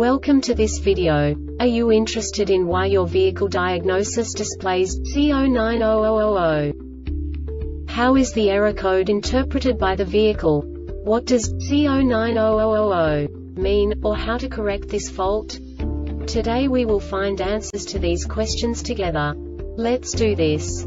Welcome to this video. Are you interested in why your vehicle diagnosis displays C090000? How is the error code interpreted by the vehicle? What does C090000 mean, or how to correct this fault? Today we will find answers to these questions together. Let's do this.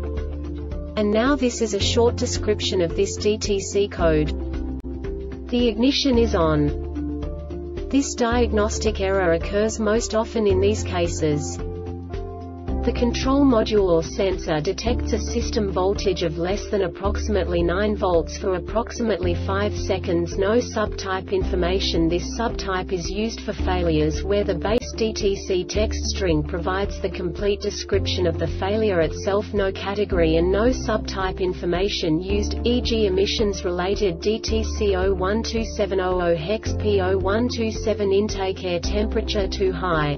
And now this is a short description of this DTC code. The ignition is on. This diagnostic error occurs most often in these cases. The control module or sensor detects a system voltage of less than approximately 9 volts for approximately 5 seconds no subtype information This subtype is used for failures where the base DTC text string provides the complete description of the failure itself no category and no subtype information used, e.g. emissions related DTC 012700 hex P0127 intake air temperature too high.